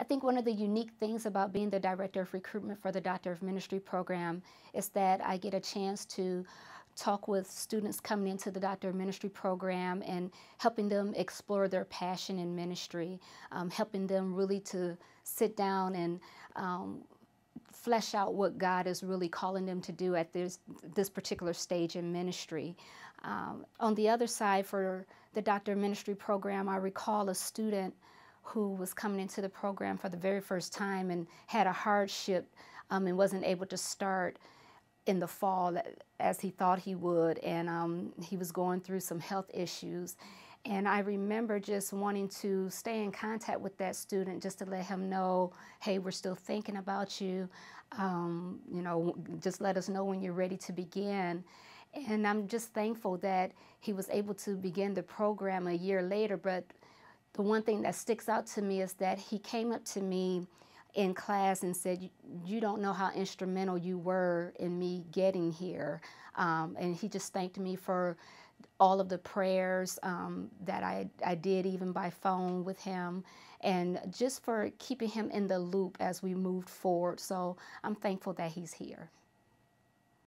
I think one of the unique things about being the director of recruitment for the Doctor of Ministry program is that I get a chance to talk with students coming into the Doctor of Ministry program and helping them explore their passion in ministry, um, helping them really to sit down and um, flesh out what God is really calling them to do at this, this particular stage in ministry. Um, on the other side, for the Doctor of Ministry program, I recall a student who was coming into the program for the very first time and had a hardship um, and wasn't able to start in the fall as he thought he would. And um, he was going through some health issues. And I remember just wanting to stay in contact with that student just to let him know, hey, we're still thinking about you. Um, you know, just let us know when you're ready to begin. And I'm just thankful that he was able to begin the program a year later. But the one thing that sticks out to me is that he came up to me in class and said, You don't know how instrumental you were in me getting here. Um, and he just thanked me for all of the prayers um, that I, I did, even by phone with him, and just for keeping him in the loop as we moved forward. So I'm thankful that he's here.